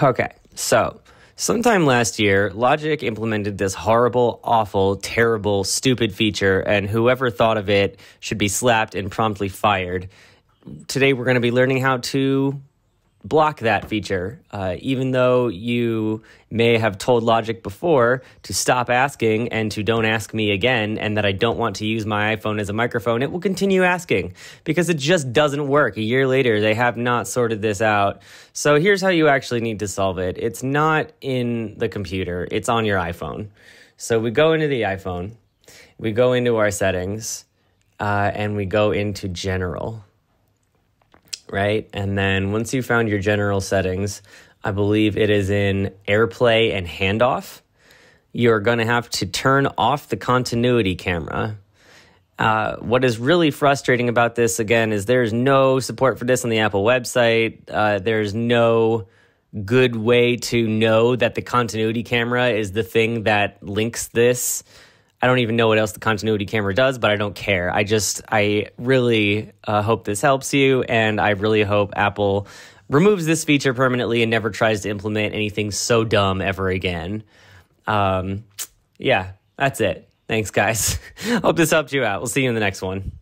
Okay, so sometime last year, Logic implemented this horrible, awful, terrible, stupid feature, and whoever thought of it should be slapped and promptly fired. Today, we're going to be learning how to block that feature. Uh, even though you may have told Logic before to stop asking and to don't ask me again, and that I don't want to use my iPhone as a microphone, it will continue asking because it just doesn't work. A year later, they have not sorted this out. So here's how you actually need to solve it it's not in the computer, it's on your iPhone. So we go into the iPhone, we go into our settings, uh, and we go into general right? And then once you found your general settings, I believe it is in AirPlay and handoff. You're going to have to turn off the continuity camera. Uh, what is really frustrating about this, again, is there's no support for this on the Apple website. Uh, there's no good way to know that the continuity camera is the thing that links this I don't even know what else the continuity camera does, but I don't care. I just, I really uh, hope this helps you, and I really hope Apple removes this feature permanently and never tries to implement anything so dumb ever again. Um, yeah, that's it. Thanks, guys. hope this helped you out. We'll see you in the next one.